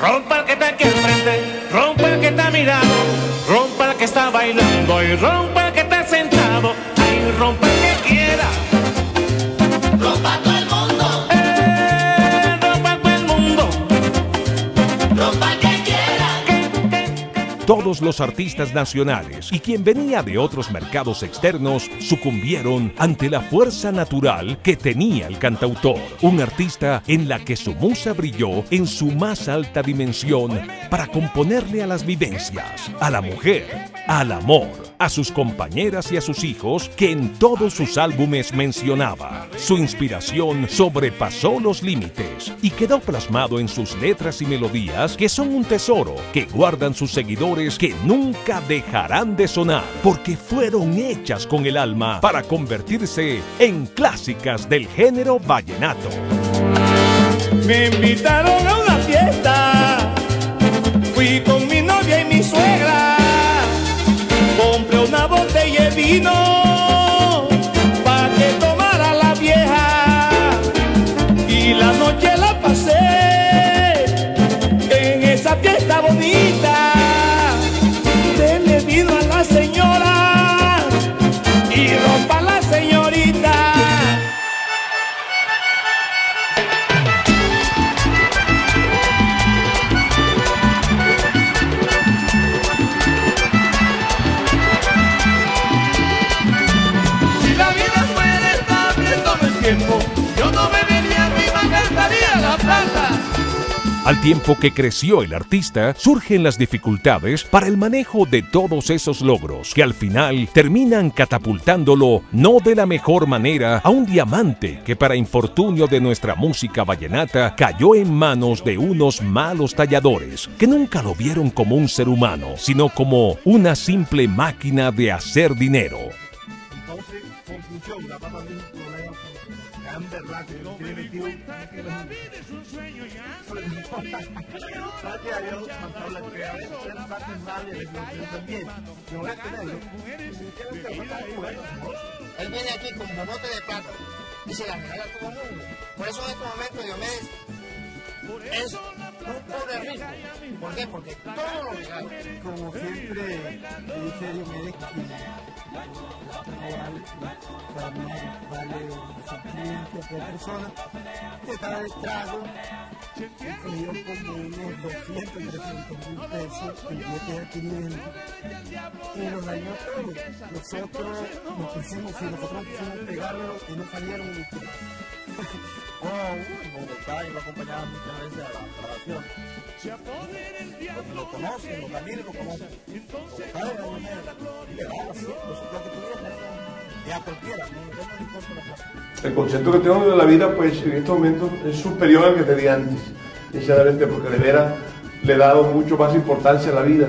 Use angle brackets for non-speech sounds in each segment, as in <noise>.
rompa el que está aquí al frente, rompa el que está mirado, rompa el que está bailando y rompa el que está sentado, ay, rompa el que quiera. Rompa todo el mundo, Eh, rompa todo el mundo. rompa. Todos los artistas nacionales y quien venía de otros mercados externos sucumbieron ante la fuerza natural que tenía el cantautor, un artista en la que su musa brilló en su más alta dimensión para componerle a las vivencias, a la mujer, al amor, a sus compañeras y a sus hijos que en todos sus álbumes mencionaba. Su inspiración sobrepasó los límites y quedó plasmado en sus letras y melodías que son un tesoro que guardan sus seguidores que nunca dejarán de sonar porque fueron hechas con el alma para convertirse en clásicas del género vallenato. Me invitaron a una fiesta. Fui con mi novia y mi suegra. Botella Al tiempo que creció el artista, surgen las dificultades para el manejo de todos esos logros, que al final terminan catapultándolo no de la mejor manera a un diamante que para infortunio de nuestra música vallenata cayó en manos de unos malos talladores que nunca lo vieron como un ser humano, sino como una simple máquina de hacer dinero. A. Él viene aquí con bobote de plata y se la regala a todo el mundo. Por eso en este momento Diomedes es un pobre rico. ¿Por qué? Porque todo lo regala. Como siempre, dice Diomedes real también vale un sentimiento otra persona que de trago y cogió como unos 200, 300 mil pesos, el billete de 500 y nos dañó todo. Nosotros nos pusimos, si nosotros quisimos pegarlo y no salieron ni Oh, en Bogotá y lo acompañaba muchas veces a la grabación. Los que lo conocen, los amigos lo conocen. Bogotá era un y le daba así, lo que tuviera. Y cualquiera, no no importa la plata. El concepto que tengo de la vida, pues en estos momentos es superior al que tenía antes, sinceramente, porque de veras le he dado mucho más importancia a la vida,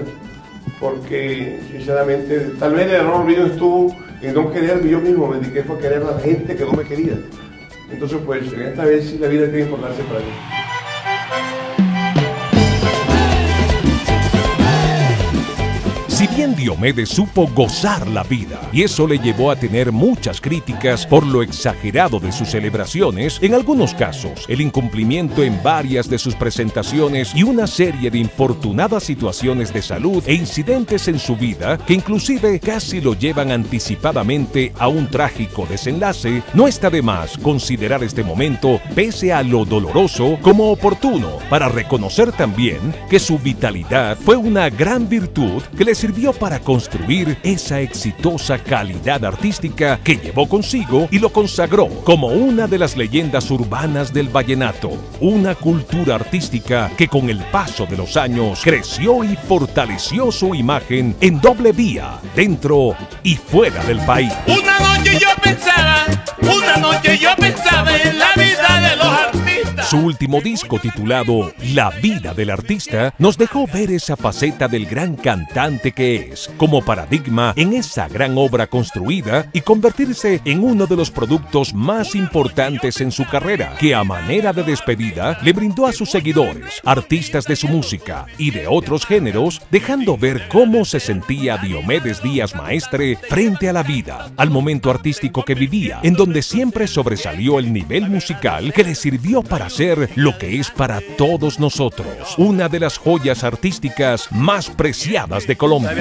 porque sinceramente, tal vez el error mío estuvo en no quererme yo mismo, me dediqué a querer a la gente que no me quería. Entonces, pues esta vez sí la vida tiene importancia para mí. Bien Diomedes supo gozar la vida, y eso le llevó a tener muchas críticas por lo exagerado de sus celebraciones, en algunos casos, el incumplimiento en varias de sus presentaciones y una serie de infortunadas situaciones de salud e incidentes en su vida que inclusive casi lo llevan anticipadamente a un trágico desenlace, no está de más considerar este momento, pese a lo doloroso, como oportuno para reconocer también que su vitalidad fue una gran virtud que le sirvió para construir esa exitosa calidad artística que llevó consigo y lo consagró como una de las leyendas urbanas del vallenato, una cultura artística que con el paso de los años creció y fortaleció su imagen en doble vía, dentro y fuera del país. Una noche yo pensaba, una noche yo pensaba en la vida de los artistas. Su último disco titulado La vida del artista nos dejó ver esa faceta del gran cantante que es, como paradigma en esa gran obra construida y convertirse en uno de los productos más importantes en su carrera, que a manera de despedida le brindó a sus seguidores, artistas de su música y de otros géneros, dejando ver cómo se sentía Diomedes Díaz Maestre frente a la vida, al momento artístico que vivía, en donde siempre sobresalió el nivel musical que le sirvió para ser lo que es para todos nosotros, una de las joyas artísticas más preciadas de Colombia.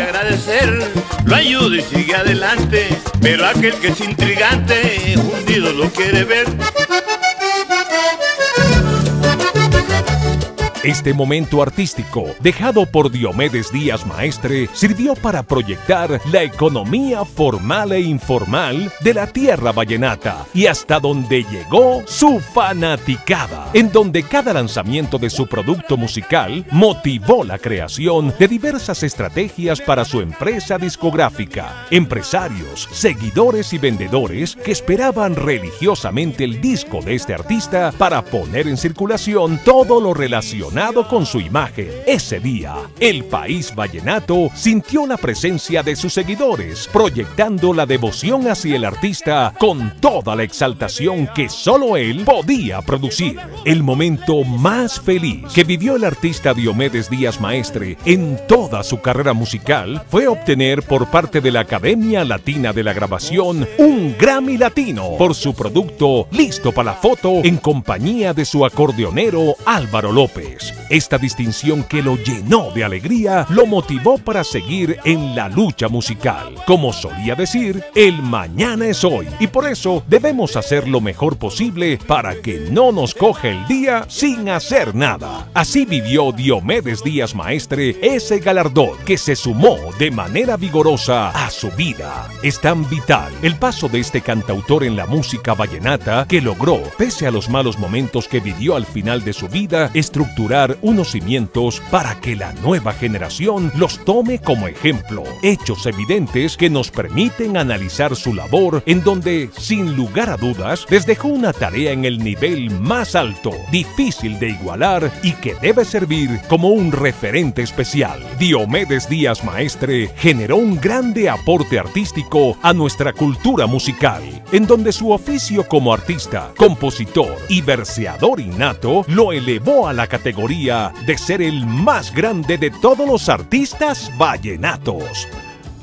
Este momento artístico, dejado por Diomedes Díaz Maestre, sirvió para proyectar la economía formal e informal de la tierra vallenata y hasta donde llegó su fanaticada, en donde cada lanzamiento de su producto musical motivó la creación de diversas estrategias para su empresa discográfica, empresarios, seguidores y vendedores que esperaban religiosamente el disco de este artista para poner en circulación todo lo relacionado con su imagen. Ese día, el país vallenato sintió la presencia de sus seguidores, proyectando la devoción hacia el artista con toda la exaltación que solo él podía producir. El momento más feliz que vivió el artista Diomedes Díaz Maestre en toda su carrera musical fue obtener por parte de la Academia Latina de la Grabación un Grammy Latino por su producto Listo para la foto en compañía de su acordeonero Álvaro López. Esta distinción que lo llenó de alegría lo motivó para seguir en la lucha musical. Como solía decir, el mañana es hoy y por eso debemos hacer lo mejor posible para que no nos coja el día sin hacer nada. Así vivió Diomedes Díaz Maestre ese galardón que se sumó de manera vigorosa a su vida. Es tan vital el paso de este cantautor en la música vallenata que logró, pese a los malos momentos que vivió al final de su vida, estructurar unos cimientos para que la nueva generación los tome como ejemplo. Hechos evidentes que nos permiten analizar su labor en donde, sin lugar a dudas, les dejó una tarea en el nivel más alto, difícil de igualar y que debe servir como un referente especial. Diomedes Díaz Maestre generó un grande aporte artístico a nuestra cultura musical, en donde su oficio como artista, compositor y verseador innato lo elevó a la categoría de ser el más grande de todos los artistas vallenatos.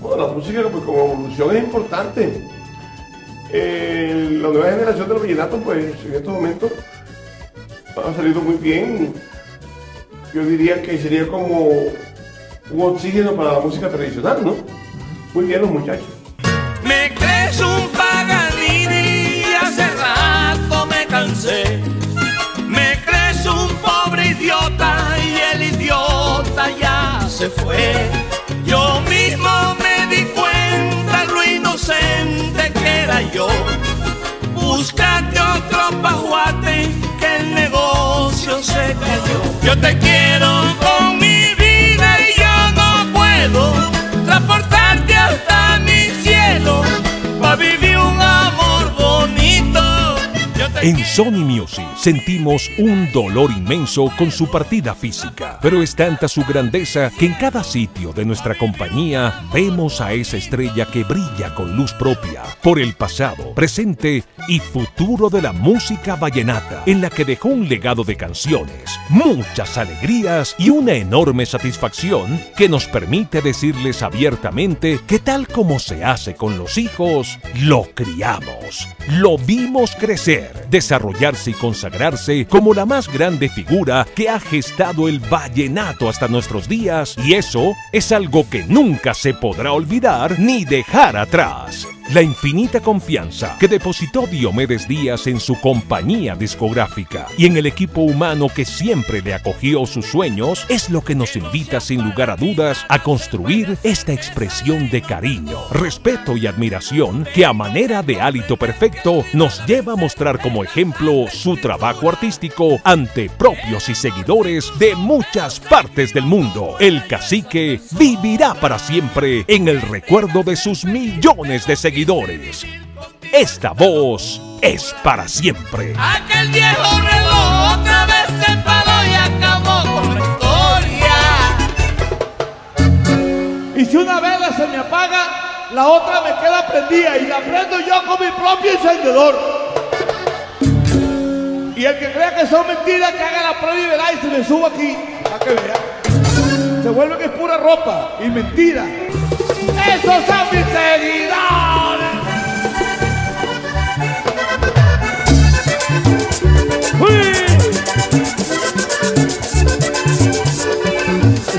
Bueno, la música pues, como evolución es importante. Eh, la nueva generación de los vallenatos, pues en estos momentos ha salido muy bien. Yo diría que sería como un oxígeno para la música tradicional, ¿no? Muy bien los muchachos. Me crees un paganini y hace rato me cansé. Idiota y el idiota ya se fue. Yo mismo me di cuenta lo inocente que era yo. Búscate otro pajuate que el negocio se cayó. Yo te quiero con mi vida y yo no puedo transportarte hasta mi cielo para vivir En Sony Music sentimos un dolor inmenso con su partida física, pero es tanta su grandeza que en cada sitio de nuestra compañía vemos a esa estrella que brilla con luz propia por el pasado, presente y futuro de la música vallenata, en la que dejó un legado de canciones, muchas alegrías y una enorme satisfacción que nos permite decirles abiertamente que tal como se hace con los hijos, lo criamos, lo vimos crecer, desarrollarse y consagrarse como la más grande figura que ha gestado el vallenato hasta nuestros días y eso es algo que nunca se podrá olvidar ni dejar atrás. La infinita confianza que depositó Diomedes Díaz en su compañía discográfica y en el equipo humano que siempre le acogió sus sueños es lo que nos invita sin lugar a dudas a construir esta expresión de cariño, respeto y admiración que a manera de hálito perfecto nos lleva a mostrar como ejemplo su trabajo artístico ante propios y seguidores de muchas partes del mundo. El cacique vivirá para siempre en el recuerdo de sus millones de seguidores. Esta voz es para siempre. Aquel viejo reloj otra vez se paró y acabó con la historia. Y si una vela se me apaga, la otra me queda prendida y la prendo yo con mi propio encendedor. Y el que crea que son mentiras, que haga la prueba y verá y se me suba aquí, para que vea. Se vuelve que es pura ropa y mentira. ¡Esos son mis seguidores!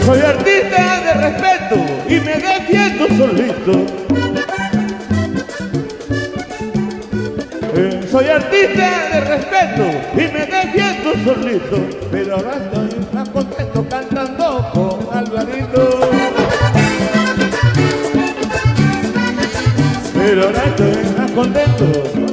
Soy artista de respeto y me defiendo solito. Eh, soy artista de respeto y me defiendo solito. Pero ahora estoy más contento cantando con Alvarito. Pero ahora estoy más contento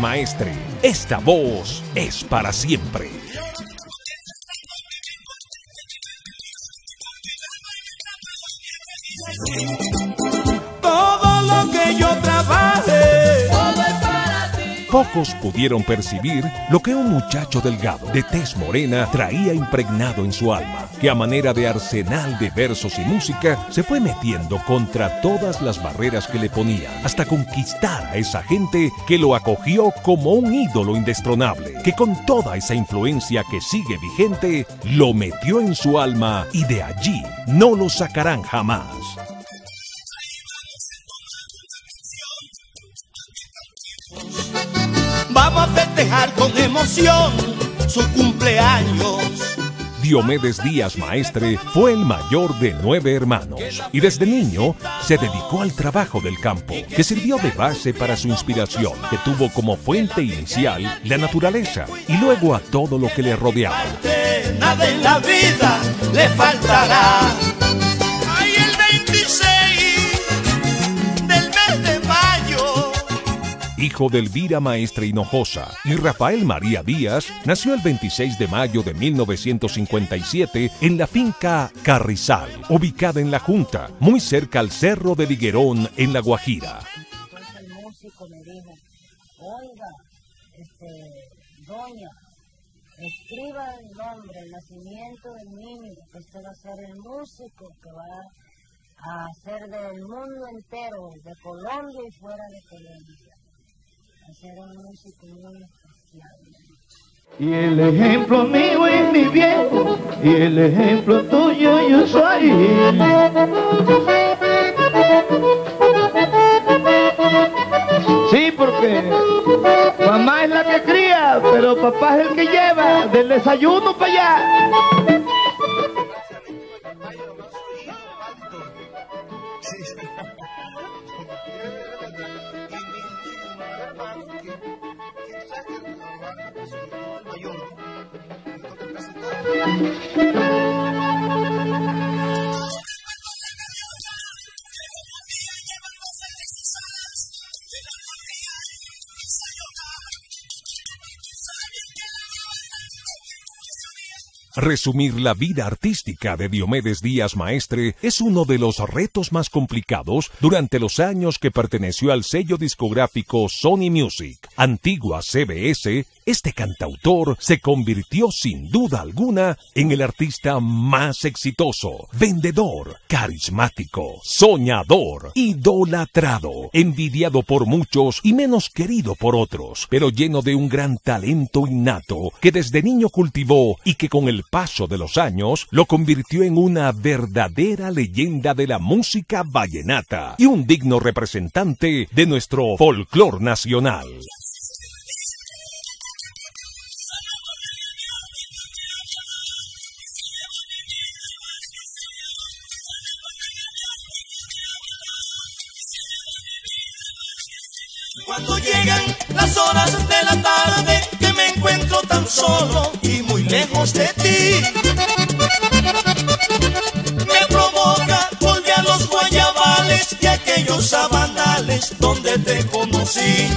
Maestre. Esta voz es para siempre. Todo lo que yo trabaje, Pocos pudieron percibir lo que un muchacho delgado, de tez morena, traía impregnado en su alma, que a manera de arsenal de versos y música se fue metiendo contra todas las barreras que le ponía, hasta conquistar a esa gente que lo acogió como un ídolo indestronable, que con toda esa influencia que sigue vigente, lo metió en su alma y de allí no lo sacarán jamás. vamos a festejar con emoción su cumpleaños. Diomedes Díaz Maestre fue el mayor de nueve hermanos y desde niño se dedicó al trabajo del campo, que sirvió de base para su inspiración, que tuvo como fuente inicial la naturaleza y luego a todo lo que le rodeaba. Nada en la vida le faltará. Hijo de Elvira Maestre Hinojosa y Rafael María Díaz, nació el 26 de mayo de 1957 en la finca Carrizal, ubicada en La Junta, muy cerca al Cerro de Liguerón, en La Guajira. músico me dijo, oiga, este, doña, escriba el nombre, el nacimiento del niño, que este va a ser el músico que va a hacer del mundo entero, de Colombia y fuera de Colombia. Y el ejemplo mío es mi viejo, y el ejemplo tuyo yo soy. Sí, porque mamá es la que cría, pero papá es el que lleva del desayuno para allá. Resumir la vida artística de Diomedes Díaz Maestre es uno de los retos más complicados durante los años que perteneció al sello discográfico Sony Music, antigua CBS. Este cantautor se convirtió sin duda alguna en el artista más exitoso, vendedor, carismático, soñador, idolatrado, envidiado por muchos y menos querido por otros, pero lleno de un gran talento innato que desde niño cultivó y que con el paso de los años lo convirtió en una verdadera leyenda de la música vallenata y un digno representante de nuestro folclor nacional. Cuando llegan las horas de la tarde que me encuentro tan solo y muy lejos de ti. Me provoca volver a los guayabales y aquellos sabanales donde te conocí.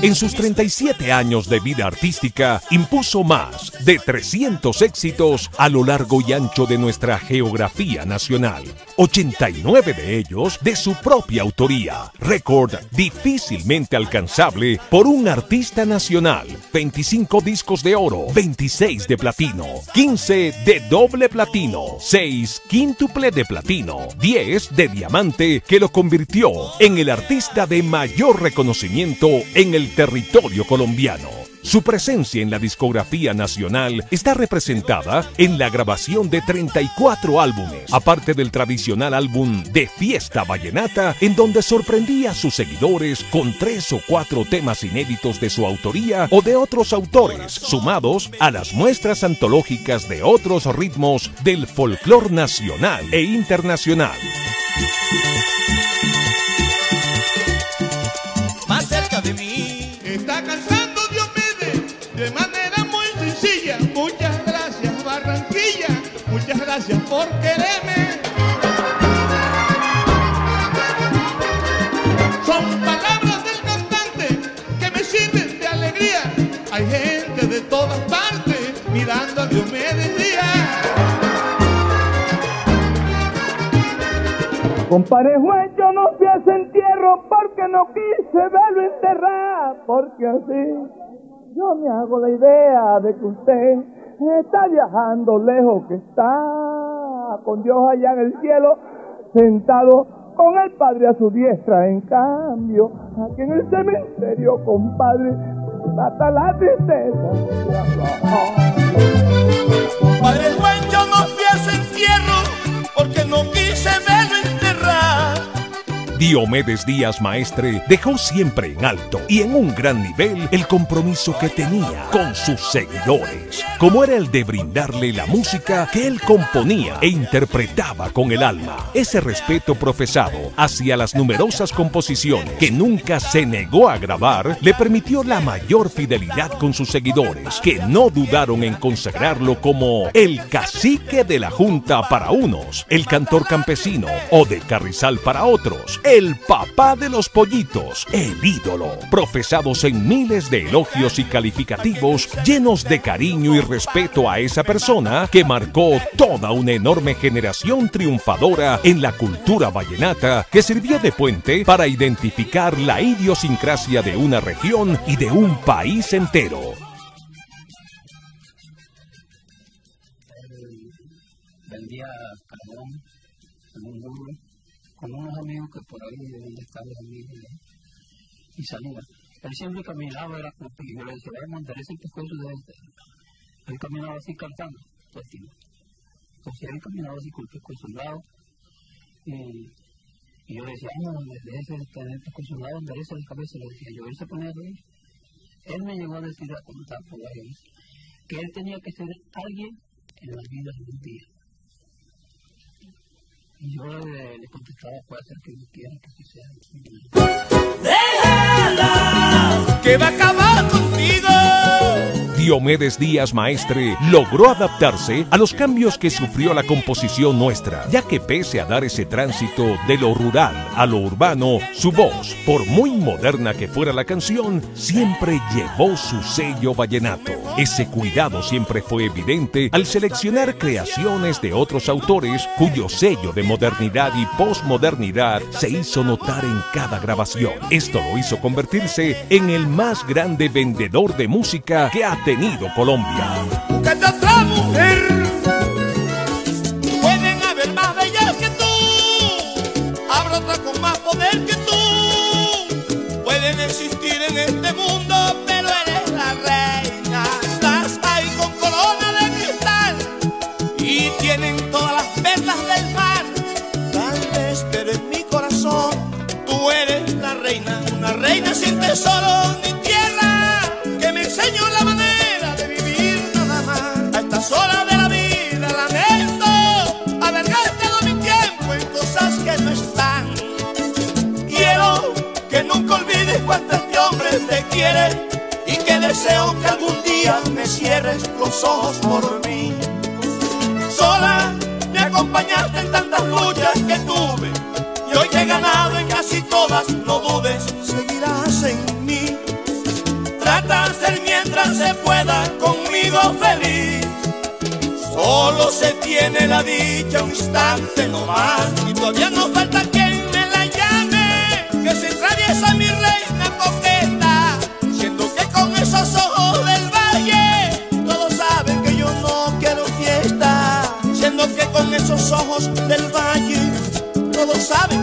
en sus 37 años de vida artística, impuso más de 300 éxitos a lo largo y ancho de nuestra geografía nacional. 89 de ellos de su propia autoría, récord difícilmente alcanzable por un artista nacional. 25 discos de oro, 26 de platino, 15 de doble platino, 6 quíntuple de platino, 10 de diamante que lo convirtió en el artista de mayor reconocimiento en el territorio colombiano. Su presencia en la discografía nacional está representada en la grabación de 34 álbumes, aparte del tradicional álbum de Fiesta Vallenata, en donde sorprendía a sus seguidores con tres o cuatro temas inéditos de su autoría o de otros autores, sumados a las muestras antológicas de otros ritmos del folclor nacional e internacional. Gracias por quererme. Son palabras del cantante que me sirven de alegría. Hay gente de todas partes mirando a Diomedes Díaz. Compadre Juan, yo no fui a ese entierro porque no quise verlo enterrar, porque así yo me hago la idea de que usted está viajando lejos, que está con Dios allá en el cielo, sentado con el Padre a su diestra. En cambio, aquí en el cementerio, compadre, mata la tristeza. Diomedes Díaz Maestre dejó siempre en alto y en un gran nivel el compromiso que tenía con sus seguidores, como era el de brindarle la música que él componía e interpretaba con el alma. Ese respeto profesado hacia las numerosas composiciones que nunca se negó a grabar le permitió la mayor fidelidad con sus seguidores, que no dudaron en consagrarlo como el cacique de la Junta para unos, el cantor campesino o de Carrizal para otros, el papá de los pollitos, el ídolo, profesados en miles de elogios y calificativos llenos de cariño y respeto a esa persona que marcó toda una enorme generación triunfadora en la cultura vallenata que sirvió de puente para identificar la idiosincrasia de una región y de un país entero. burro con unos amigos que por ahí deben de estar los amigos y salía. Él siempre caminaba, era como yo le decía, vamos a enderezar el pescuezo de este. Él caminaba así cantando, todo. Entonces él caminaba así con el pescuezo al lado y, yo le decía, no, déjese de tener pescuezo al lado, enderece la cabeza, le decía yo, él se ponía a reír. Él me llegó a decir, a contar por ahí, que él tenía que ser alguien en la vida de un día. Y yo le, le contestaba, puede ser que yo quiera que sea. Que va a acabar. Diomedes Díaz Maestre logró adaptarse a los cambios que sufrió la composición nuestra, ya que pese a dar ese tránsito de lo rural a lo urbano, su voz, por muy moderna que fuera la canción, siempre llevó su sello vallenato. Ese cuidado siempre fue evidente al seleccionar creaciones de otros autores cuyo sello de modernidad y posmodernidad se hizo notar en cada grabación. Esto lo hizo convertirse en el más grande vendedor de música que ha tenido Colombia. Existir en este mundo, reina sin tesoro ni tierra que me enseñó la manera de vivir nada más. A estas horas de la vida lamento haber gastado mi tiempo en cosas que no están. Quiero que nunca olvides cuánto este hombre te quiere y que deseo que algún día me cierres los ojos por mí. en mí. Trata de ser mientras se pueda conmigo feliz. Solo se tiene la dicha un instante nomás. Y todavía no falta quien me la llame. Que se atraviesa mi reina coqueta. Siento que con esos ojos del valle. Todos saben que yo no quiero fiesta. Siendo que con esos ojos del valle. Todos saben.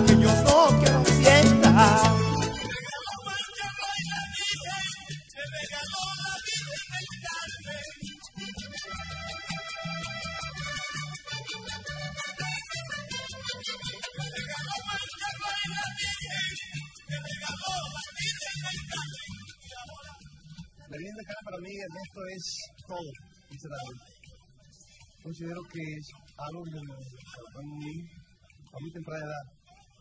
Todo, sinceramente. Considero que es algo muy, muy, a muy temprana edad.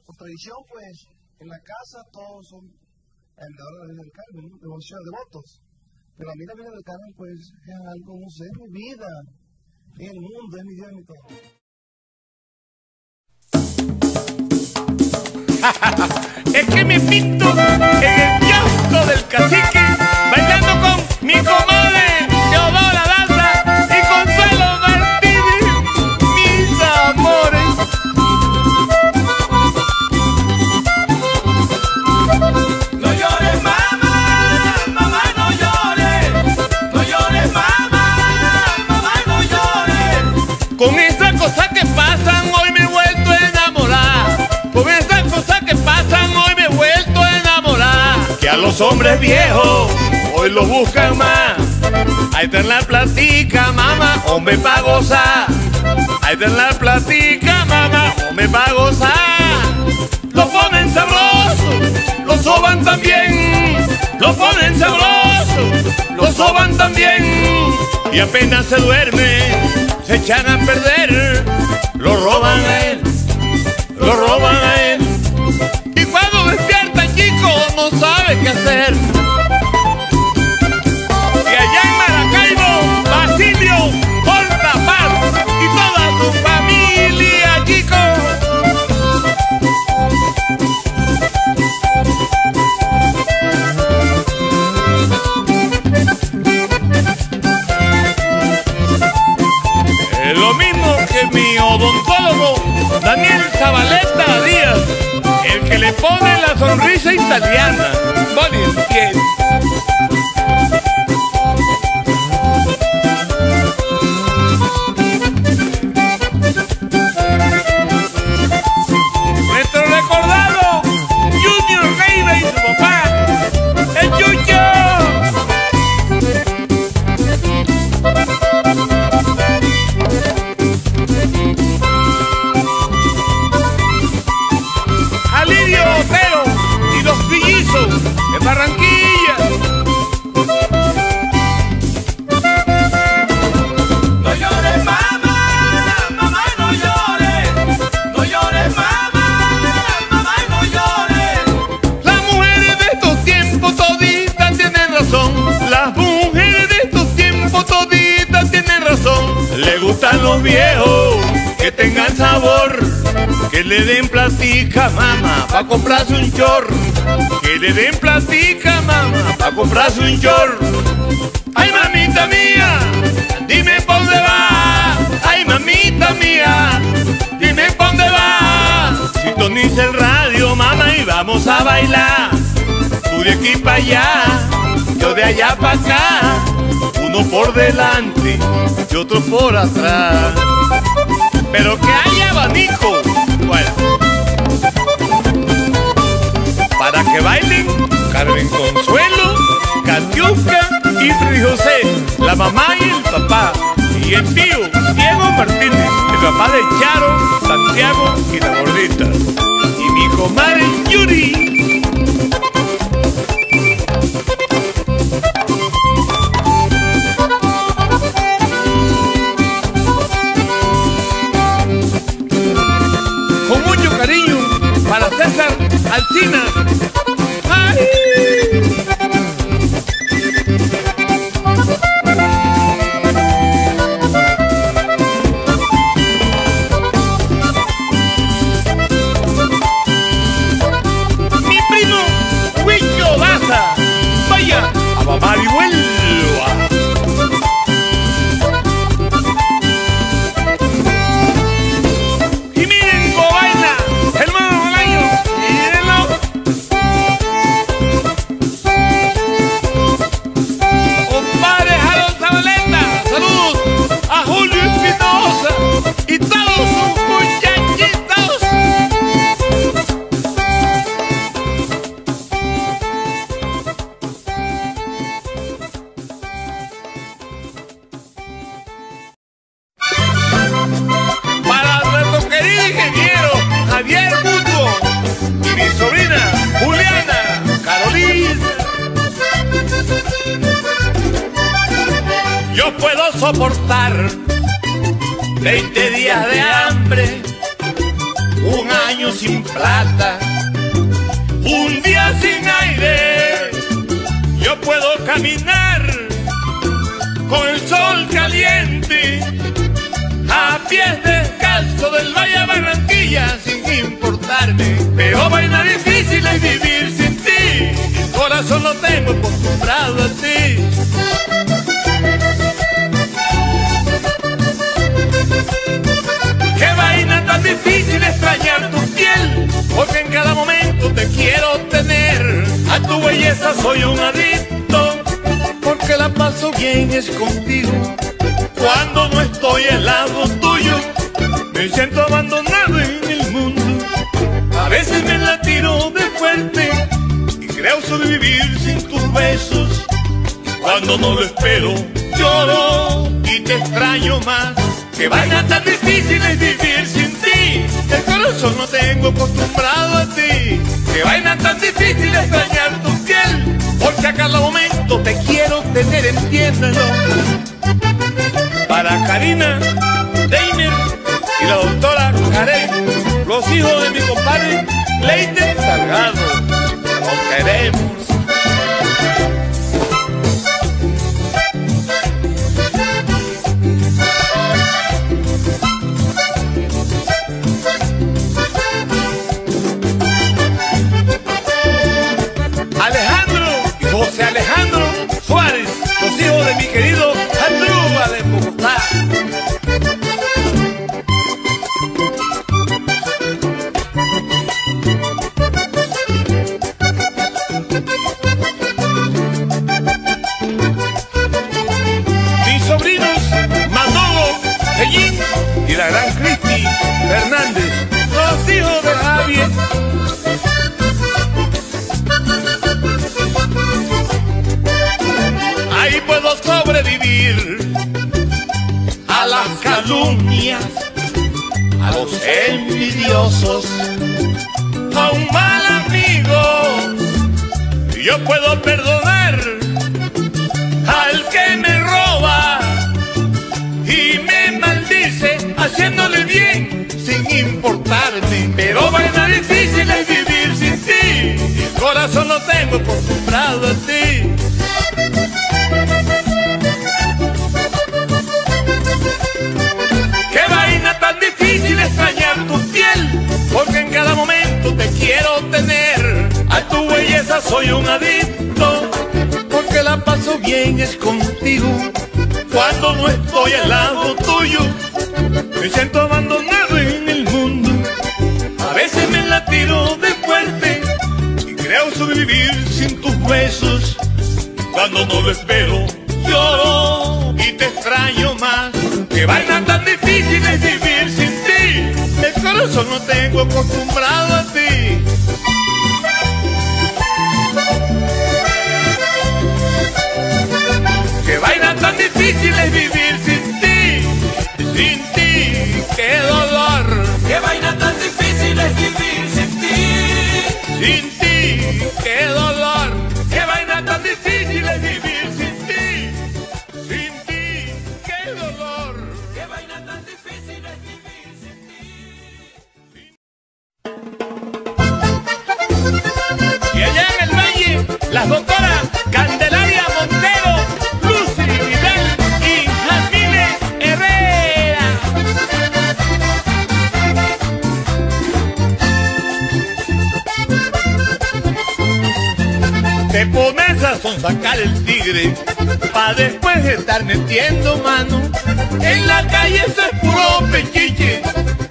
Por tradición, pues, en la casa todos son admiradores de del Carmen, ¿no? devotos. Pero a mí la Virgen del Carmen, pues, es algo, no sé, mi vida, es el mundo, es mi Dios, es mi todo. <laughs> es que me pinto en el kiosco del cacique, bailando con mi comadre los hombres viejos, hoy los buscan más. Ahí está en la platica, mamá, hombre pa' gozar. Ahí está en la platica, mamá, hombre pa' gozar. Lo ponen sabroso, lo soban también. Lo ponen sabroso, lo soban también. Y apenas se duerme, se echan a perder. Lo roban a él, lo roban a él. Y cuando despierta el chico, no sabe hacer. Y allá en Maracaibo, Basilio, Porta Paz y toda su familia, chicos. Es lo mismo que mi odontólogo Daniel Zabaleta Díaz, el que le pone la sonrisa italiana. Bonnie, Que le den platica, mamá, pa' comprarse un chor. Que le den platica, mamá, pa' comprarse un chor. Ay, mamita mía, dime pa' dónde va. Ay, mamita mía, dime pa' dónde va. Sintoniza el radio, mamá, y vamos a bailar. Tú de aquí para allá, yo de allá para acá. Uno por delante y otro por atrás. Pero que haya abanico. Bueno. Para que bailen Carmen Consuelo, Catiusca y Fri José, la mamá y el papá. Y el tío Diego Martínez, el papá de Charo, Qué vaina tan difícil es vivir sin ti. El corazón no tengo acostumbrado a ti. Qué vaina tan difícil extrañar tu piel. Porque a cada momento te quiero tener, entiéndelo. Para Karina, Deiner y la doctora Karen, los hijos de mi compadre Leite Salgado. Los queremos. De mi querido a los envidiosos, a un mal amigo. Yo puedo perdonar al que me roba y me maldice haciéndole bien sin importarme. Pero vaina difícil es vivir sin ti. El corazón lo tengo acostumbrado a ti. Soy un adicto, porque la paso bien es contigo. Cuando no estoy al lado tuyo, me siento abandonado en el mundo. A veces me la tiro de fuerte y creo sobrevivir sin tus besos. Cuando no lo espero, lloro y te extraño más. Qué vaina tan difícil es vivir sin ti. El corazón no tengo acostumbrado a ti. Difícil es vivir sin ti. Sin ti, sonsacar el tigre Pa' después estar metiendo mano En la calle eso es puro pechiche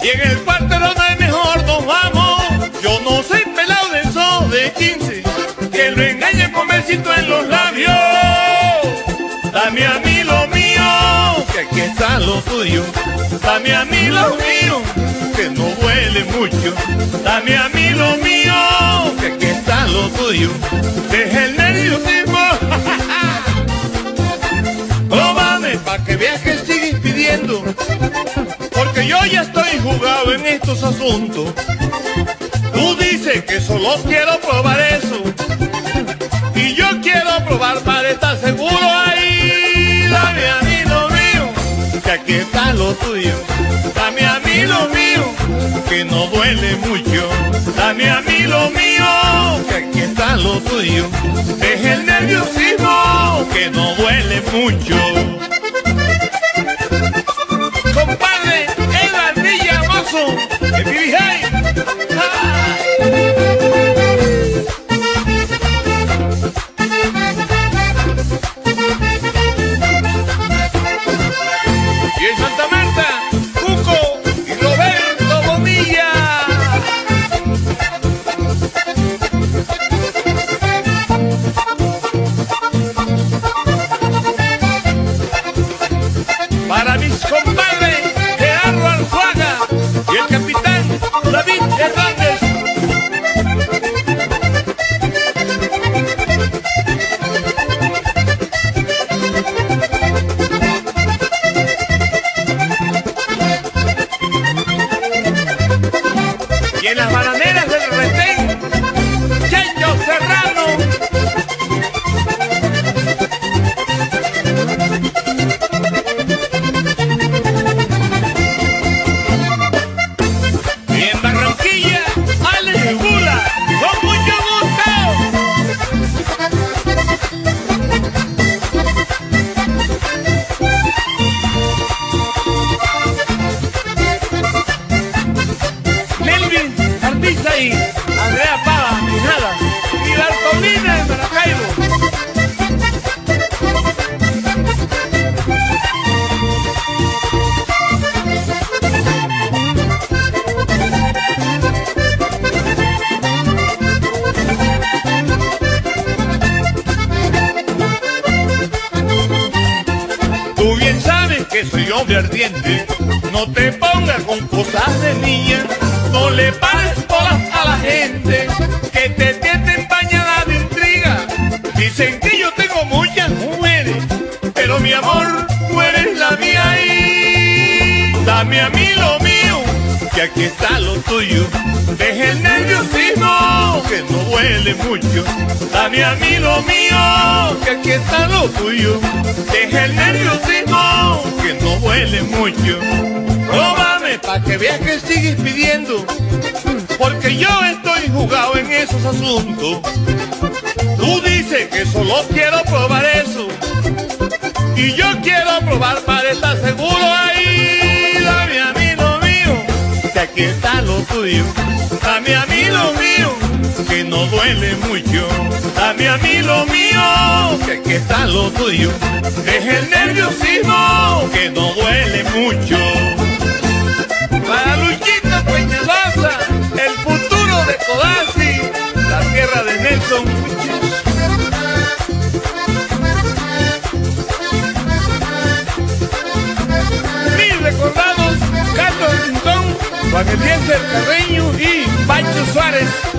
Y en el cuartero no hay mejor nos vamos Yo no soy pelado de eso de 15 Que lo engañe con besito en los labios. Dame a mí lo mío Que aquí está lo tuyo Dame a mí lo mío Que no duele mucho. Dame a mí lo mío Que aquí está lo tuyo Deja el nerviosismo porque yo ya estoy jugado en estos asuntos. Tú dices que solo quiero probar eso, y yo quiero probar para estar seguro ahí. Dame a mí lo mío, que aquí está lo tuyo. Dame a mí lo mío, que no duele mucho. Dame a mí lo mío, que aquí está lo tuyo. Es el nerviosismo que no duele mucho compadre, el ardilla mozo, el Bibi Jai. ¡Ah! está lo tuyo. Deje el nerviosismo que no duele mucho. Para Luchita Peñalosa, el futuro de Codazzi, la tierra de Nelson. Mis recordados, Carlos Rincón, Juan Eliezer Carreño y Pancho Suárez.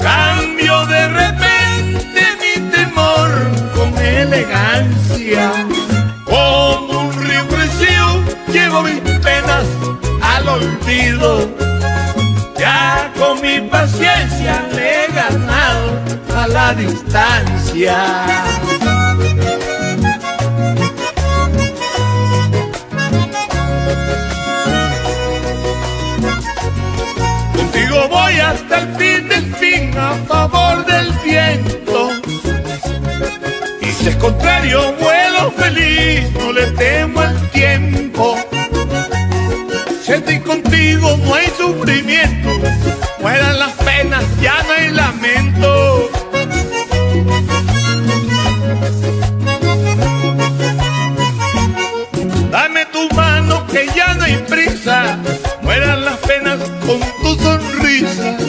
Cambio de repente mi temor con elegancia. Como un río creció, llevo mis penas al olvido. Ya con mi paciencia le he ganado a la distancia. Hasta el fin del fin a favor del viento. Y si es contrario, vuelo feliz, no le temo al tiempo. Si estoy contigo no hay sufrimiento, mueran las penas, ya no hay lamento. Dame tu mano que ya no hay prisa,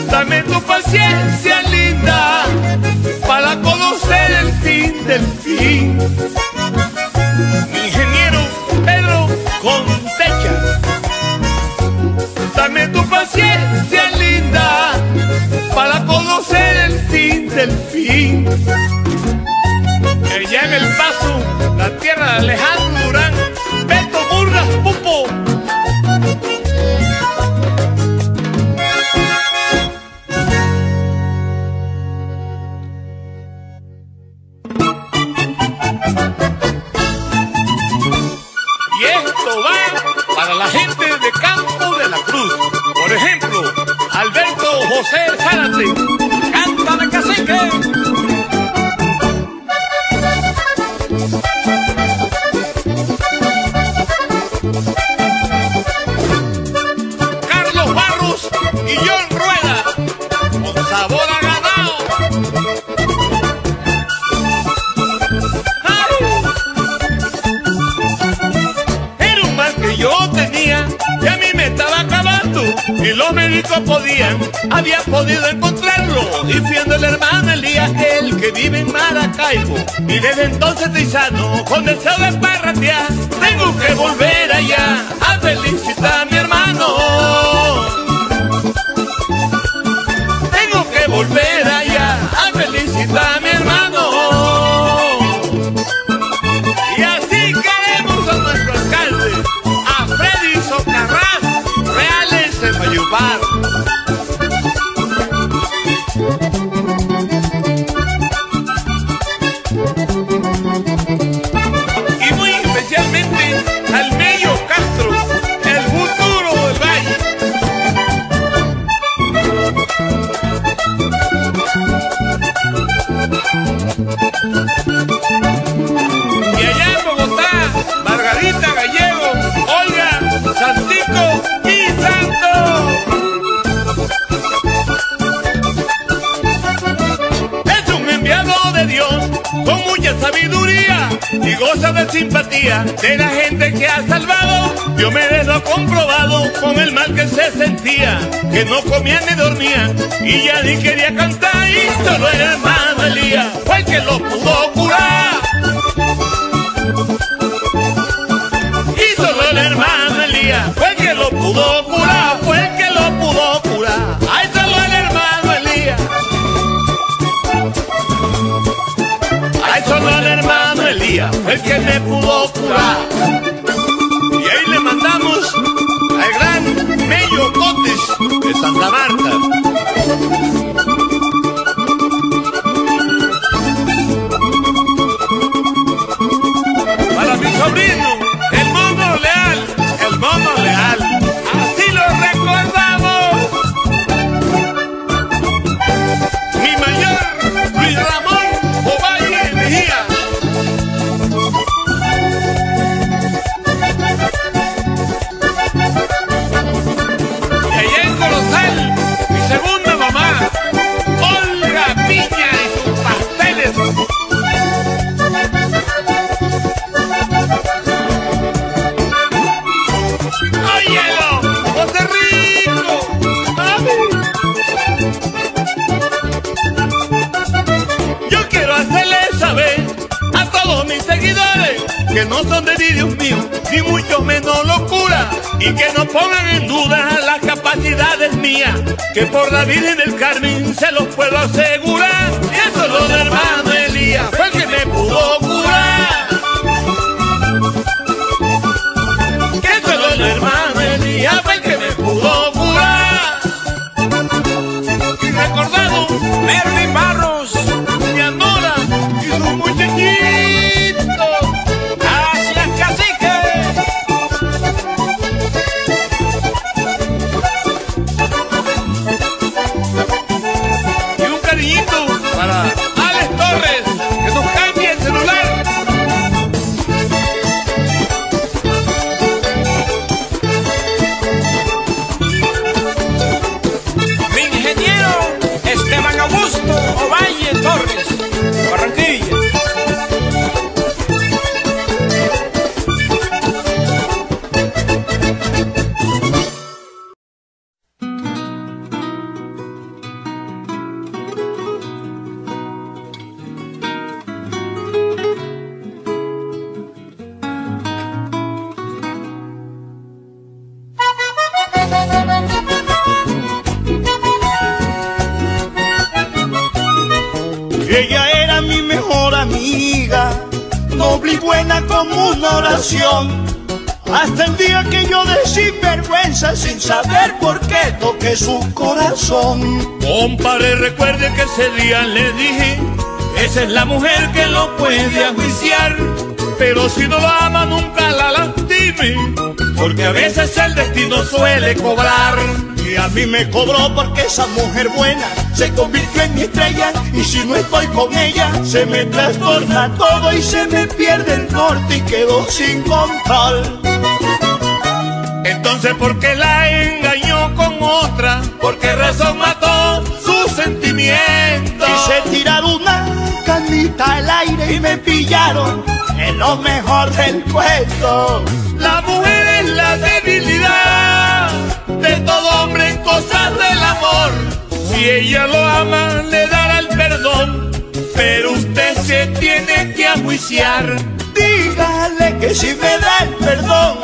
Dame tu paciencia linda para conocer el fin del fin. Mi ingeniero Pedro Contecha Dame tu paciencia linda para conocer el fin del fin. Allá en el paso, la tierra de Alejandro Durán, Los médicos podían, había podido encontrarlo. Y siendo el hermano Elías, el que vive en Maracaibo. Y desde entonces sano, con deseo de parrandear. Tengo que volver allá a felicitar a mi hermano. Tengo que volver allá a felicitar a mi hermano. Y goza de simpatía de la gente que ha salvado. Yo me lo comprobado con el mal que se sentía, que no comía ni dormía y ya ni quería cantar. Y solo el hermano Elías fue el que lo pudo curar. Y solo el hermano Elías fue el que lo pudo curar, el que me pudo curar. Y ahí le mandamos al gran Mello Cotes de Santa Marta. Las capacidades mías, que por la Virgen del Carmen se los puedo asegurar. Mí me cobró porque esa mujer buena se convirtió en mi estrella y si no estoy con ella se me trastorna todo y se me pierde el norte y quedo sin control. Entonces, ¿por qué la engañó con otra? ¿Por qué razón mató sus sentimientos? Quise tirar una canita al aire y me pillaron en lo mejor del cuento. La mujer Si ella lo ama, le dará el perdón, pero usted se tiene que ajuiciar. Dígale que si me da el perdón,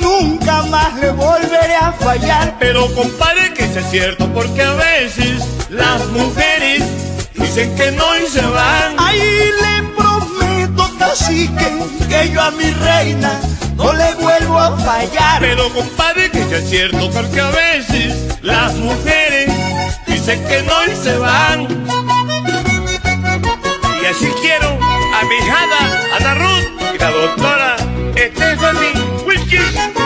nunca más le volveré a fallar. Pero compadre que eso es cierto, porque a veces las mujeres dicen que no y se van. Ahí le prometo, cacique, que yo a mi reina no le vuelvo a fallar. Pero compadre que eso es cierto, porque a veces las mujeres dicen que no y se van. Y así quiero a mi hijada Ana Ruth y la doctora Stephanie Wilkins,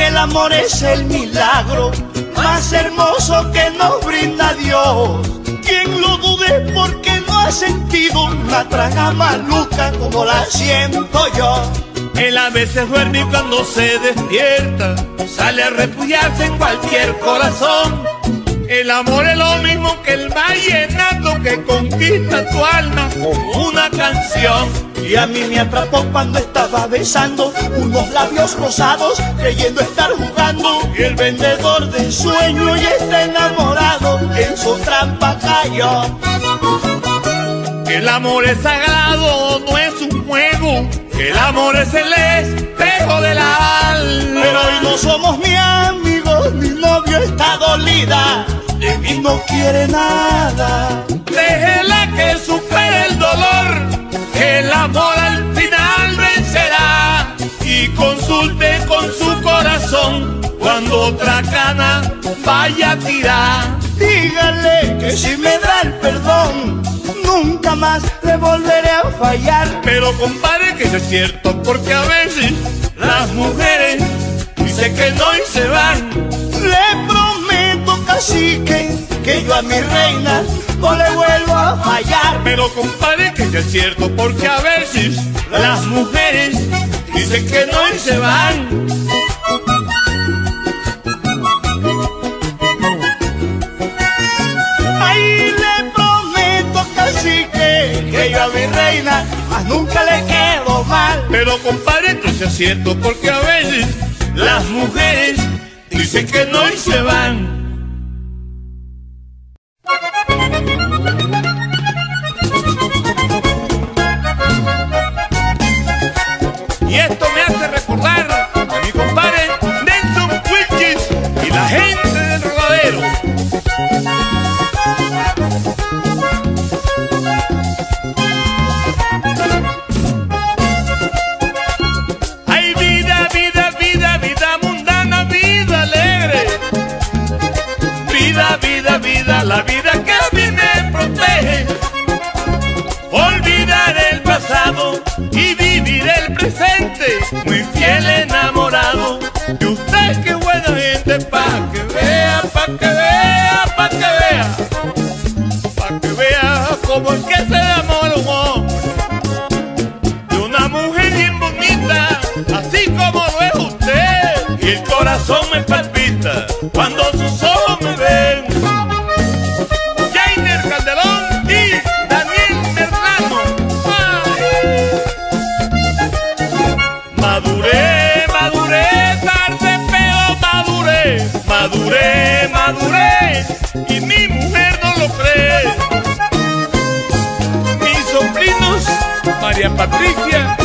que el amor es el milagro más hermoso que nos brinda Dios. Quien lo dude porque no ha sentido una traga maluca como la siento yo. Él a veces duerme y cuando se despierta sale a refugiarse en cualquier corazón. El amor es lo mismo que el vallenato que conquista tu alma con una canción. Y a mí me atrapó cuando estaba besando unos labios rosados, creyendo estar jugando. Y el vendedor de sueño ya está enamorado, en su trampa cayó. El amor es sagrado, no es un juego. El amor es el espejo del alma. Pero hoy no somos ni amigos, mi novio está dolida y no quiere nada. Déjela amor al final vencerá. Y consulte con su corazón cuando otra cana vaya a tirar. Dígale que si me da el perdón, nunca más le volveré a fallar. Pero compadre que eso es cierto, porque a veces las mujeres dicen que no y se van. Le prometo, cacique, que yo a mi reina no le vuelvo a fallar. Pero compadre, que ya es cierto, porque a veces las mujeres dicen que no y se van. Ay, le prometo, cacique, que que yo a mi reina más nunca le quedo mal. Pero compadre, que ya es cierto, porque a veces las mujeres dicen que no y se van. gente del rodadero. Hay vida, vida, vida, vida mundana, vida alegre. Vida, vida, vida, la vida que a mí me protege. Olvidar el pasado y vivir el presente, muy fiel enamorado. como el que se enamoró de una mujer bien bonita, así como lo es usted. Y el corazón me palpita cuando sus ojos me ven. Patricia.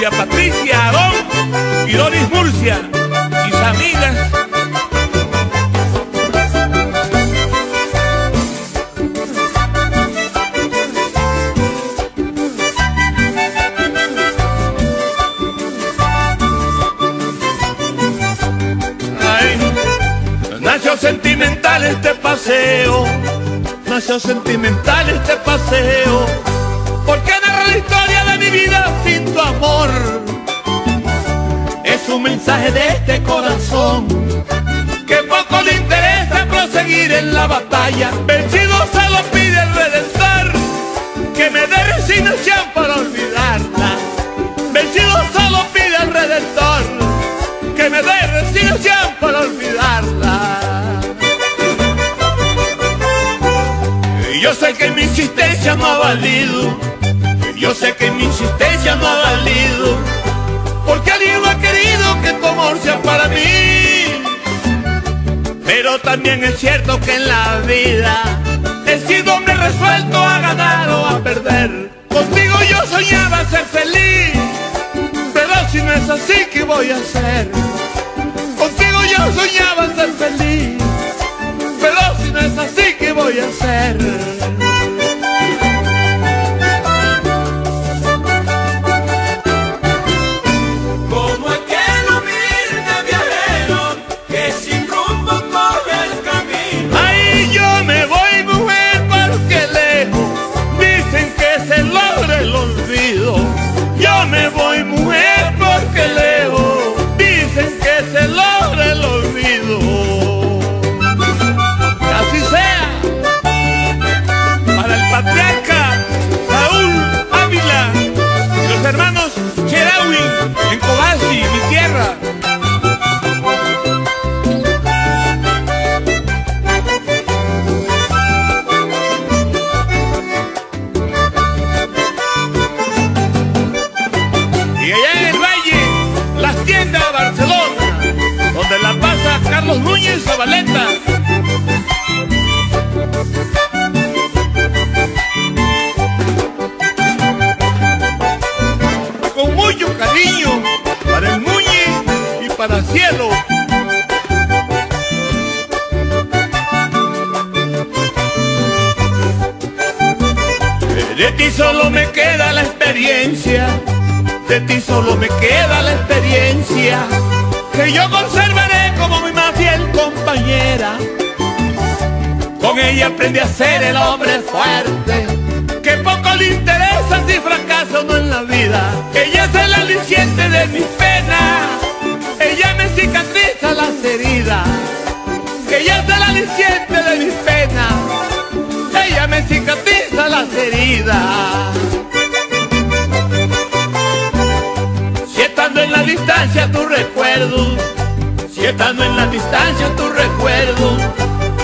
Murcia, Patricia Adón y Doris Murcia, mis amigas. Nació sentimental este paseo, nació sentimental este paseo en la batalla. Vencido se lo pide el redentor, que me dé resignación para olvidarla. Vencido se lo pide el redentor, que me dé resignación para olvidarla. Yo sé que mi insistencia no ha valido, yo sé que mi insistencia no ha valido, porque alguien no ha querido que tu amor sea para mí. Pero también es cierto que en la vida he sido hombre resuelto a ganar o a perder. Contigo yo soñaba ser feliz. Pero si no es así, ¿qué voy a hacer? Contigo yo soñaba ser feliz. Pero si no es así, ¿qué voy a hacer? Cielo. De ti solo me queda la experiencia, de ti solo me queda la experiencia, que yo conservaré como mi más fiel compañera. Con ella aprendí a ser el hombre fuerte, que poco le interesa si fracaso no en la vida. Ella es el aliciente de mis penas, ella me cicatriza las heridas. Ella es el aliciente de mis penas, ella me cicatriza las heridas. Si estando en la distancia tu recuerdo, si estando en la distancia tu recuerdo,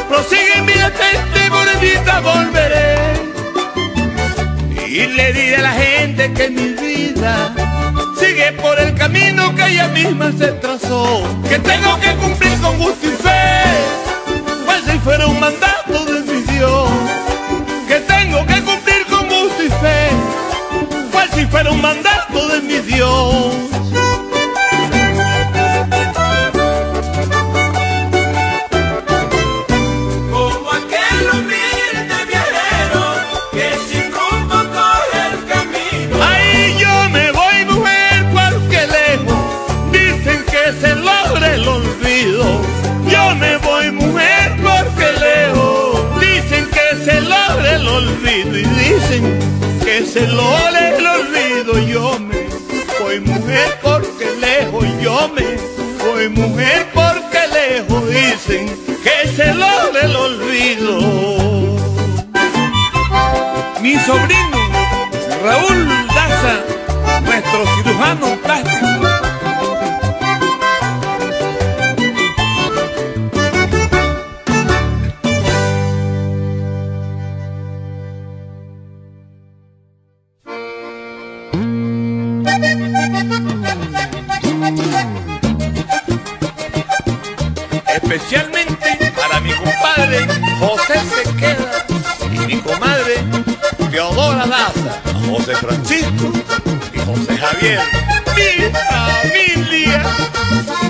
prosigue mi detente, morenita, volveré. Y le diré a la gente que mi vida sigue por el camino que ella misma se trazó, que tengo que cumplir con gusto y fe, pues si fuera un mandato de mi Dios, que tengo que cumplir con gusto y fe, pues si fuera un mandato de mi Dios. Y dicen que se logra el olvido. Yo me voy, mujer, porque lejos. Yo me voy, mujer, porque lejos dicen que se logra el olvido. Mi sobrino Raúl Daza, nuestro cirujano plástico. Para mi compadre José Sequeda y mi comadre Teodora Daza, José Francisco y José Javier. ¡Mi familia!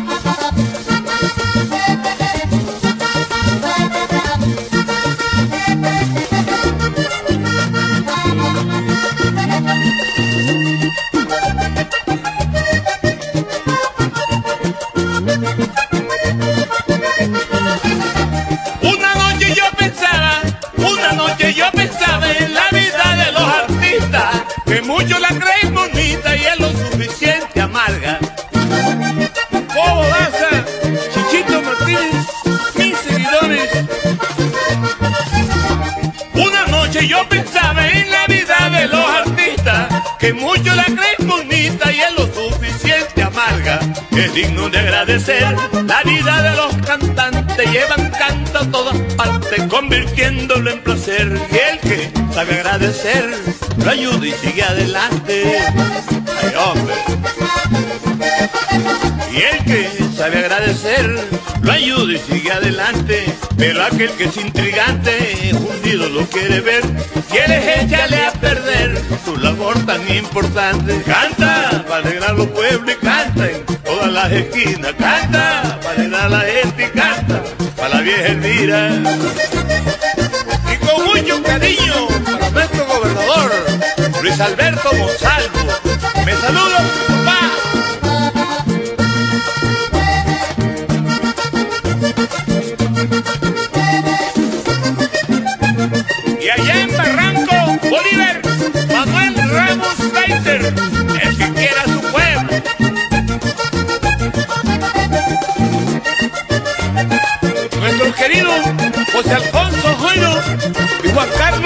Que muchos la creen bonita y es lo suficiente amarga. es digno de agradecer. La vida de los cantantes llevan canto a todas partes, convirtiéndolo en placer. Y el que sabe agradecer, lo ayuda y sigue adelante. Ay, hombre. Y el que sabe agradecer, lo ayuda y sigue adelante. Pero aquel que es intrigante, hundido lo quiere ver, quiere echarle a perder su labor tan importante. Canta para alegrar los pueblos y canta en todas las esquinas. Canta para alegrar a la gente y canta para la vieja Elvira. Y con mucho cariño para nuestro gobernador, Luis Alberto Monsalvo. Me saluda su papá. Y allá en Barranco, Bolívar, Manuel Ramos Reiter, el que quiera su pueblo. Nuestro querido José Alfonso Joiro y Juan Carlos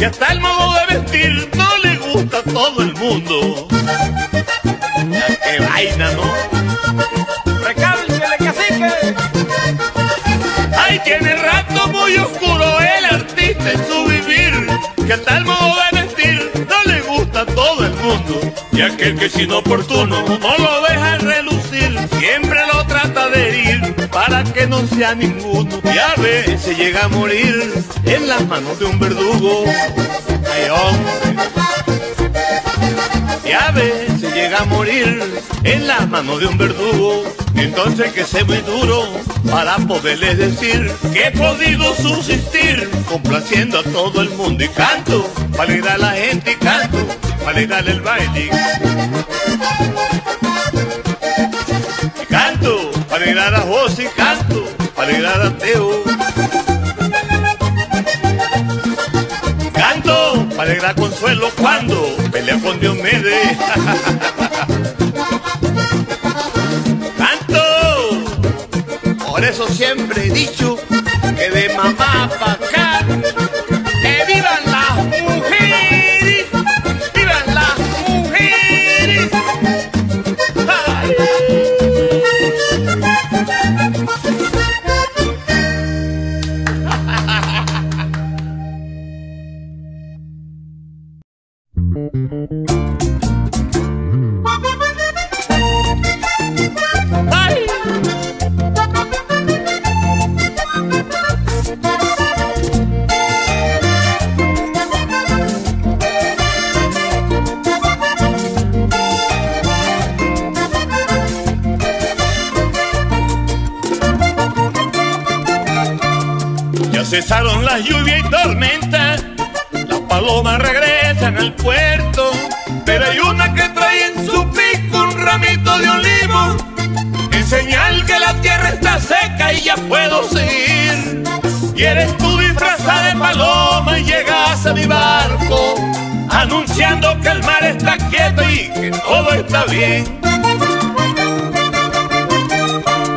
y hasta el modo de vestir no le gusta a todo el mundo. Ya qué vaina, ¿no? Recálquele, cacique. Ay, tiene rato muy oscuro, el artista en su vivir, que hasta el modo de vestir no le gusta a todo el mundo. Y aquel que es inoportuno no lo deja relucir, siempre lo para que no sea ninguno. A veces llega a morir en las manos de un verdugo. Ay, hombre. Veces llega a morir en las manos de un verdugo. Entonces que ser muy duro para poderles decir que he podido subsistir complaciendo a todo el mundo. Y canto para alegrar a la gente y canto para alegrar el baile. Para alegrar a José y canto para alegrar a Teo. Canto para alegrar Consuelo cuando pelea con Diomedes. <laughs> Canto, por eso siempre he dicho que de mamá pa' está bien.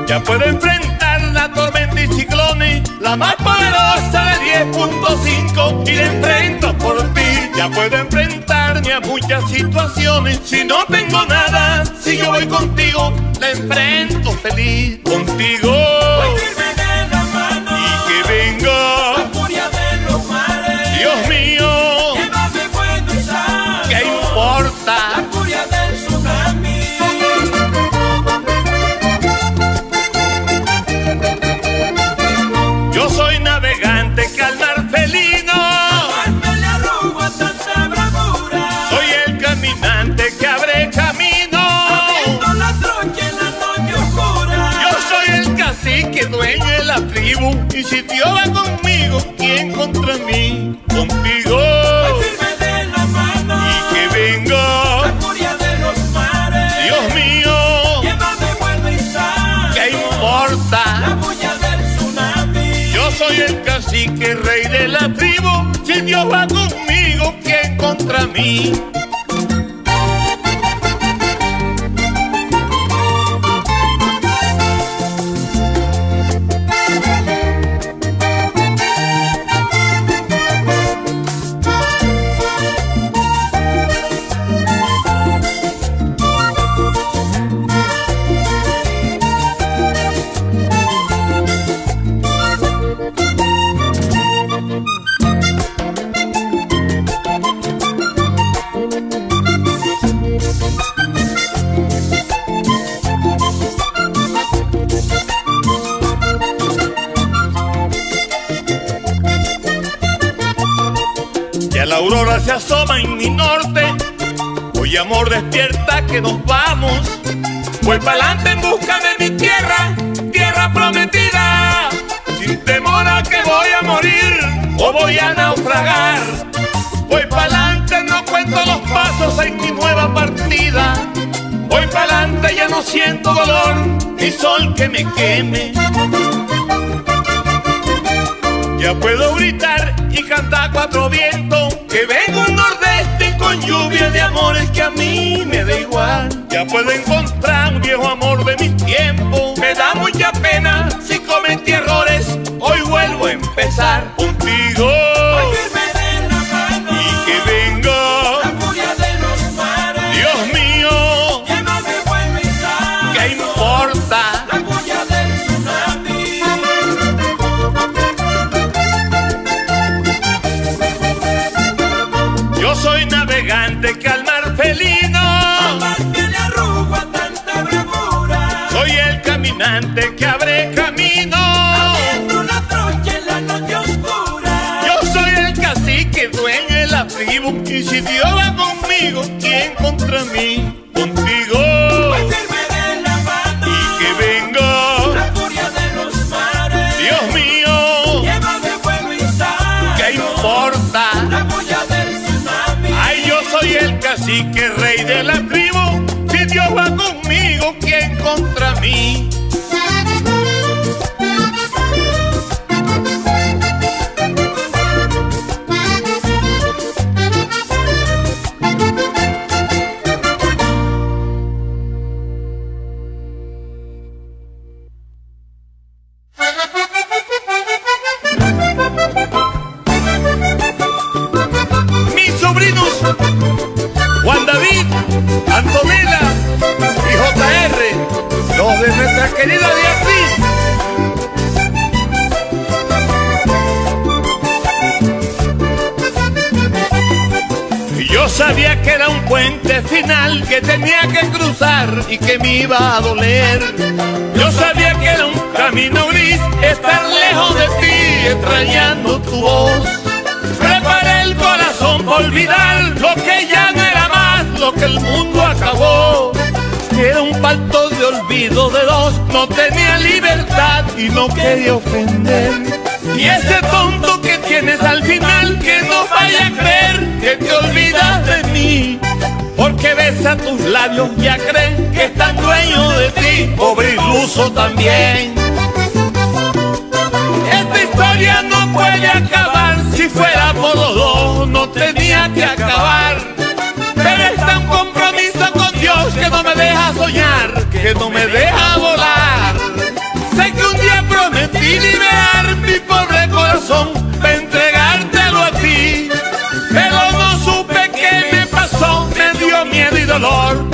Ya puedo enfrentar la tormenta y ciclones, la más poderosa de 10.5 y la enfrento por ti. Ya puedo enfrentarme a muchas situaciones, si no tengo nada, si yo voy contigo, la enfrento feliz contigo. Y si Dios va conmigo, ¿quién contra mí? Contigo. De la mano. Y que venga. La furia de los mares. Dios mío, Llévame bueno y sano. ¿qué importa? La bulla del tsunami. Yo soy el cacique, rey de la tribu. Si Dios va conmigo, ¿quién contra mí? Amor despierta que nos vamos. Voy pa'lante en busca de mi tierra, tierra prometida. Sin temor a que voy a morir o voy a naufragar. Voy pa'lante, no cuento los pasos en mi nueva partida. Voy pa'lante, ya no siento dolor, ni sol que me queme. Ya puedo gritar y cantar cuatro vientos Que vengo un nordeste con lluvia de amores que a mí me da igual. Ya puedo encontrar un viejo amor de mis tiempos. Me da mucha pena si cometí errores Hoy vuelvo a empezar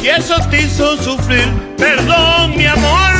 y eso te hizo sufrir. Perdón, mi amor,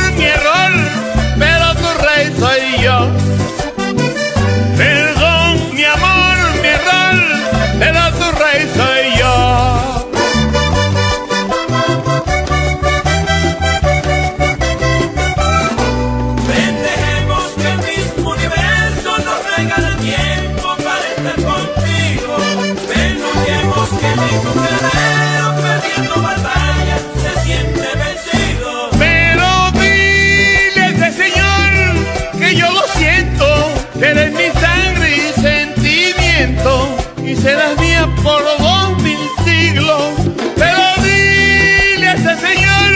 por dos mil siglos. Pero dile a ese Señor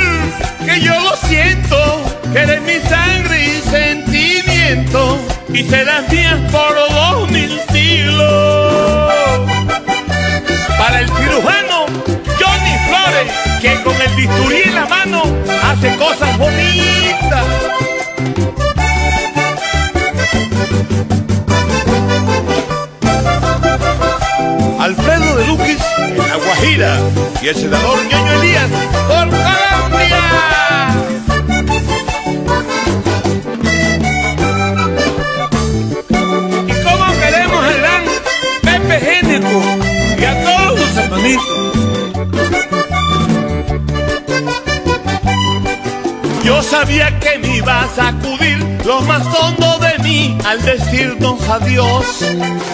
que yo lo siento, que eres mi sangre y sentimiento y serás mía por dos mil siglos. Para el cirujano Johnny Flores, que con el bisturí en la mano hace cosas bonitas. Guajira y el senador Ñoño Elías por Colombia. Y cómo queremos al gran Pepe Génico y a todos sus hermanitos. Yo sabía que me iba a sacudir lo más hondo de mí al decirnos adiós.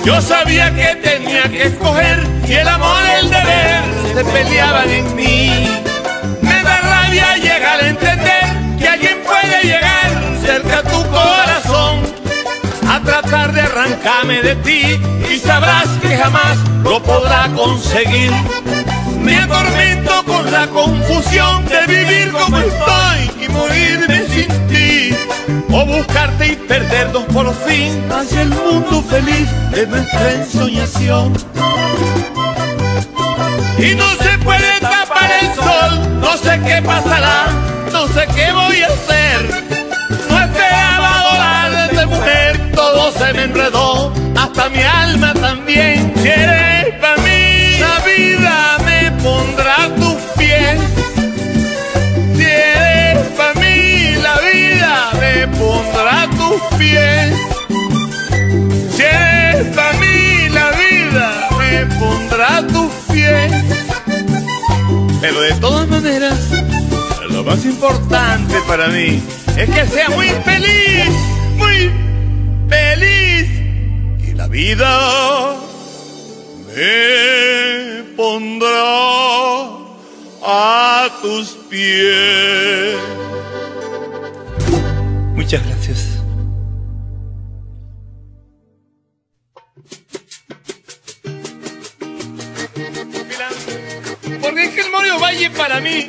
Yo sabía que tenía que escoger y se peleaban en mí. Me da rabia llegar a entender que alguien puede llegar cerca a tu corazón a tratar de arrancarme de ti y sabrás que jamás lo podrá conseguir. Me atormento con la confusión de vivir como estoy y morirme sin ti. O buscarte y perdernos por fin hacia el mundo feliz de nuestra ensoñación. Y no se puede tapar el sol, no sé qué pasará, no sé qué voy a hacer. No esperaba volar de mujer, todo se me enredó, hasta mi alma más importante para mí es que sea muy feliz, muy feliz. Y la vida me pondrá a tus pies. Muchas gracias. Porque es que el Mario Valle para mí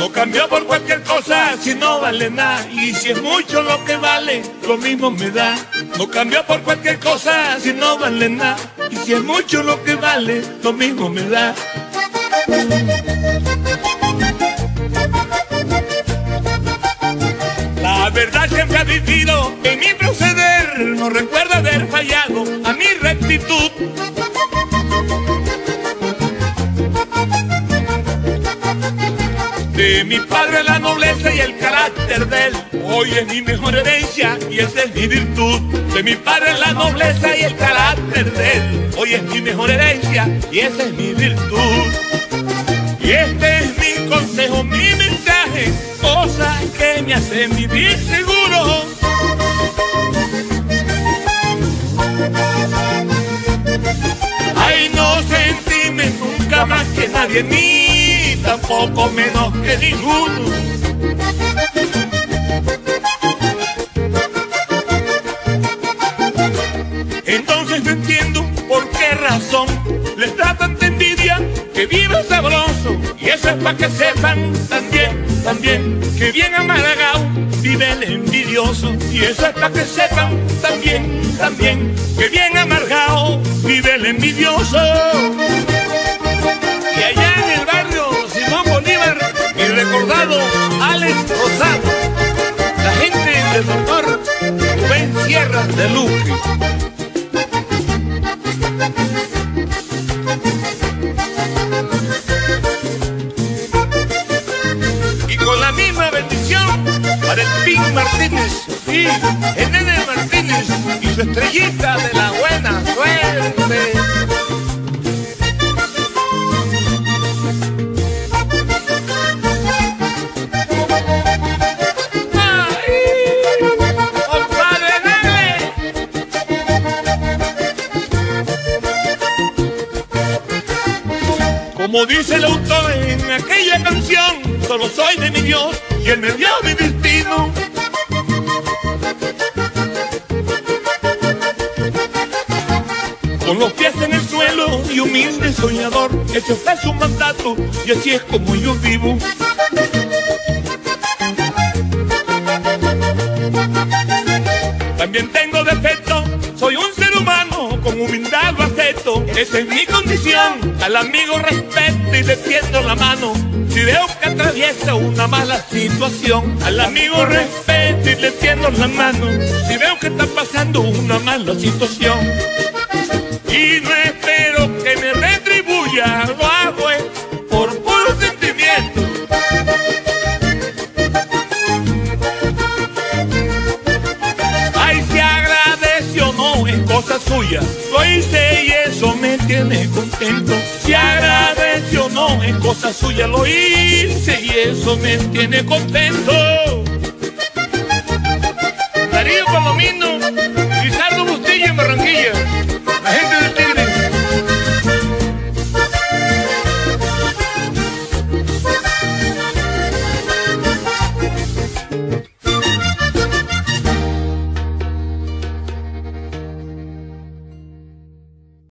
No cambió por cualquier cosa si no vale nada. Y si es mucho lo que vale, lo mismo me da. No cambió por cualquier cosa si no vale nada. Y si es mucho lo que vale, lo mismo me da. La verdad siempre ha vivido en mi proceder. No recuerdo haber fallado a mi rectitud. De mi padre la nobleza y el carácter de él. Hoy es mi mejor herencia y esa es mi virtud. De mi padre la nobleza y el carácter de él. Hoy es mi mejor herencia y esa es mi virtud. Y este es mi consejo, mi mensaje, cosas que me hacen vivir seguro. Ay, no sentíme nunca más que nadie, ni tampoco menos que ninguno. Entonces no entiendo por qué razón les da tanta envidia que vive sabroso. Y eso es para que sepan también, también, que bien amargado vive el envidioso. Y eso es para que sepan también, también, que bien amargado vive el envidioso. Recordado Alex Rosado, la gente del doctor Rubén Sierra de Luque. Y con la misma bendición para el Pin Martínez y el Nene Martínez y su estrellita de la buena suerte. Como dice el autor en aquella canción, solo soy de mi Dios y él me dio mi destino. Con los pies en el suelo y humilde soñador, ese fue su mandato y así es como yo vivo. También tengo defecto, Esa es mi condición, al amigo respeto y le tiendo la mano. Si veo que atraviesa una mala situación, al amigo respeto y le tiendo la mano. Si veo que está pasando una mala situación, y no espero que me retribuya, lo hago es por puro sentimiento. Ay, se agradece o no, es cosa suya. Lo hice tiene contento. Si agradeció no es cosa suya lo hice y eso me tiene contento. Darío Palomino, Guisardo Bustillo en Barranquilla.